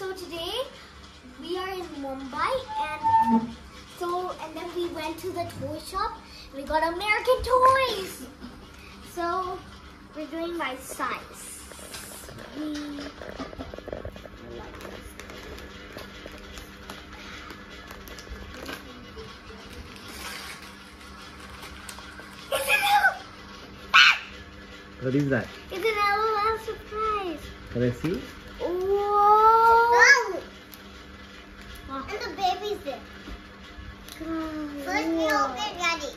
So today we are in Mumbai and so and then we went to the toy shop. And we got American toys. So we're doing my size. We- It's an L- What is that? It's an LOL surprise. Can I see? First we open Daddy.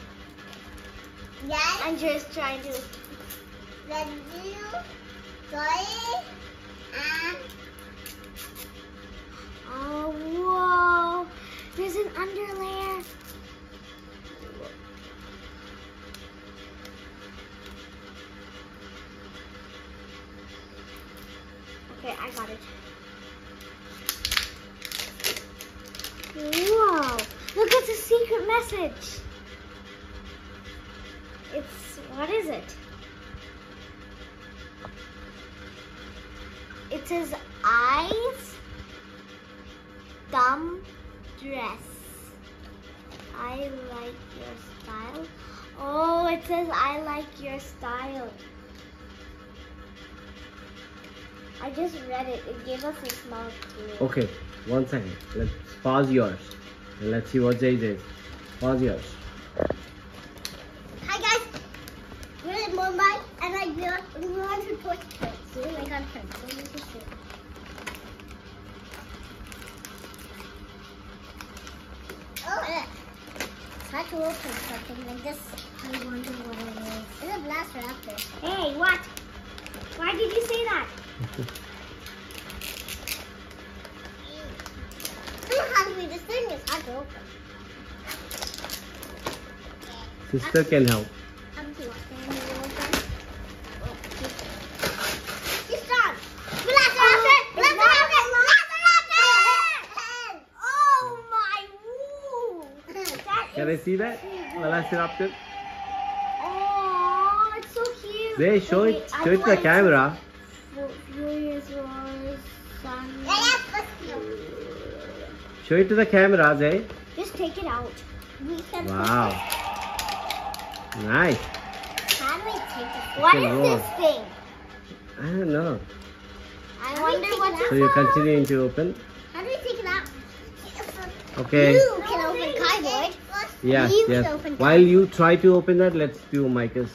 Then, I'm just trying to. then you toy and Oh, whoa! There's an underlayer. Okay, I got it. Whoa! Look, it's a secret message. It's what is it? It says eyes, dumb dress. I like your style. Oh, it says I like your style. I just read it. It gave us a small clue. Okay, one second. Let's pause yours. Let's see what Jay says. Pause yours. Hi guys, we're in Mumbai and I want to train. So I got this it. Oh, it's to open something like this. I wonder what it is. It's a blast raptor. Hey, what? Why did you say that? my woo! That Can I see that? cute. Velociraptor. Oh, it's so cute. Jay, show Wait, it, I show it to the camera. Fu- Furious Wars, Sun. Yeah, yeah, let's go. Show it to the camera, Jay. Just take it out. We can Wow. Nice. How do we take it? What Okay, is roll. this thing? I don't know. I How wonder what this So you're continuing to open. How do we take it out? Okay. You can open cardboard. Yes, You can yes. open While you try to open that, let's do Micah's.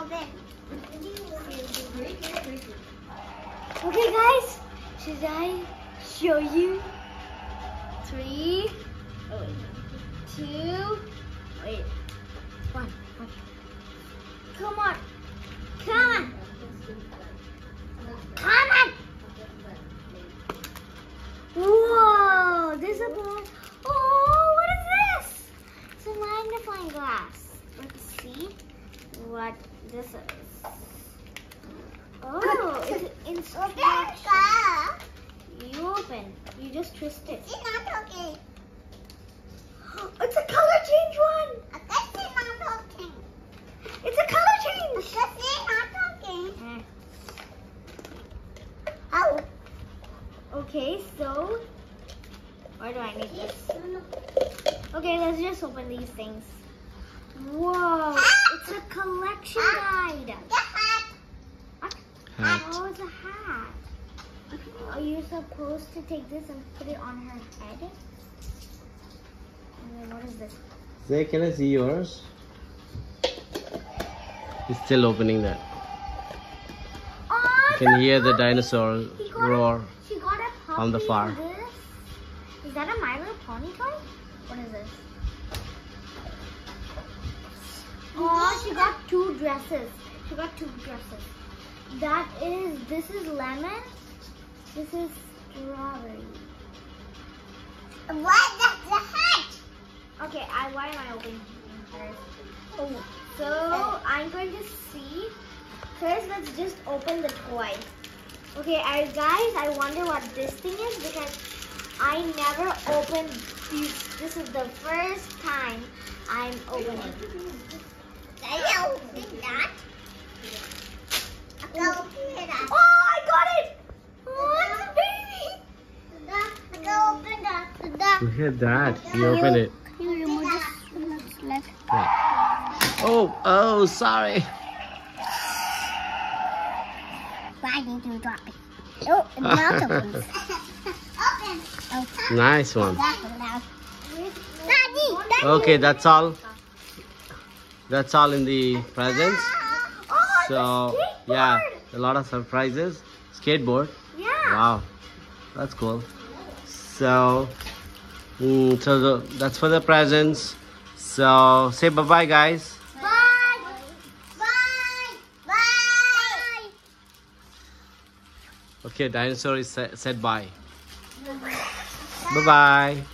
Whole bit. Okay, guys. Should I show you? Three. Two. Wait. One. One. Come on. Come on. Come on. Whoa. There's a ball. Oh, what is this? It's a magnifying glass. Let's see what this is. Oh, it's an instruction. Rebecca, You open. You just twist it. it's not okay. It's a color change one. I guess it's not okay. It's a color I change. guess it's not okay. Eh, Oh, Okay, so where do I need this? Okay, let's just open these things. Whoa, it's a collection guide. hat. Oh, it's a hat. Are you supposed to take this and put it on her head? And then what is this? Zay, can I see yours? He's still opening that. Oh, You can hear the dinosaur roar. She got a puppy on the far. Is that a My Little Pony toy? What is this? Oh, she got two dresses. She got two dresses. that is this is lemon. This is strawberry. What? That's the hat. Okay, I why am I opening first? Oh, so I'm going to see. First, let's just open the toy. Okay, I, guys, I wonder what this thing is because I never opened these. This is the first time I'm opening. Can you open that? I can open that. Oh, I got it! Oh, it's a baby! I can open that. That. Look at that. You open it. You remove this. Let's. Oh, oh, sorry. I need to drop it. Oh, it's not open. open. Oh, Nice one. Okay, that's all. That's all in the presents. Oh, So, yeah, a lot of surprises. Skateboard. Yeah. Wow, that's cool. So, mm, so the, that's for the presents. So, say bye bye, guys. Bye. Bye. Bye. Okay, dinosaur is said bye. Bye bye.